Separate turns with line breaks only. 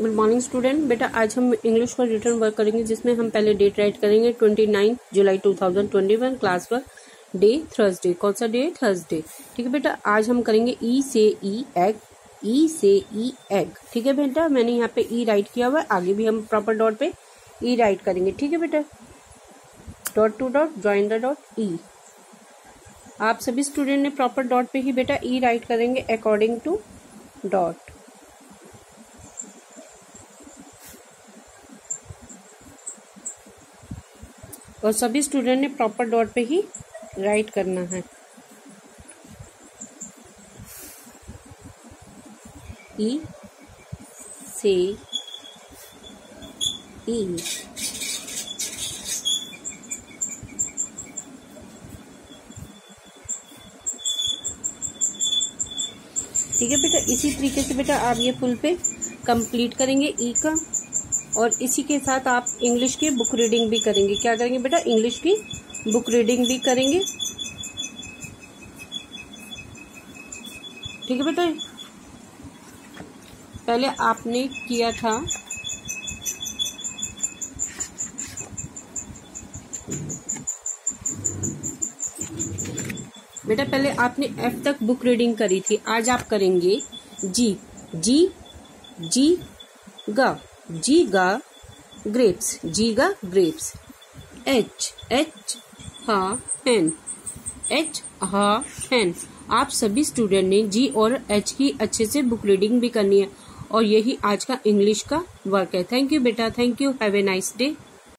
Good morning student. बेटा, आज हम इंग्लिश का रिटर्न वर्क करेंगे, जिसमें हम पहले डेट राइट करेंगे ट्वेंटी नाइन जुलाई two thousand twenty one class work day Thursday कौन सा डे थर्सडे ठीक है बेटा, आज हम करेंगे ई से ई एग ई से ई एग ठीक है बेटा, मैंने यहाँ पे ई राइट किया हुआ है। आगे भी हम प्रॉपर डॉट पे ई राइट करेंगे। ठीक है बेटा? Dot two dot join the dot ई आप सभी स्टूडेंट ने प्रॉपर डॉट पे ही बेटा ई राइट करेंगे अकॉर्डिंग टू डॉट और सभी स्टूडेंट ने प्रॉपर डॉट पे ही राइट करना है। ई से ई ठीक है बेटा, इसी तरीके से बेटा आप ये फुल पे कंप्लीट करेंगे ई का। और इसी के साथ आप इंग्लिश की बुक रीडिंग भी करेंगे क्या करेंगे बेटा इंग्लिश की बुक रीडिंग भी करेंगे ठीक है बेटा पहले आपने किया था बेटा पहले आपने एफ़ तक बुक रीडिंग करी थी आज आप करेंगे जी जी जी गा जीगा ग्रेप्स जीगा ग्रेप्स। एच एच, हा हेन एच, हा हेन आप सभी स्टूडेंट ने जी और एच की अच्छे से बुक रीडिंग भी करनी है और यही आज का इंग्लिश का वर्क है। थैंक यू बेटा, thank you. Have a nice day.